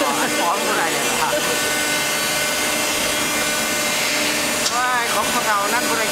ฟ้องอะไรนี่ครับว่าของเรานั่นบริ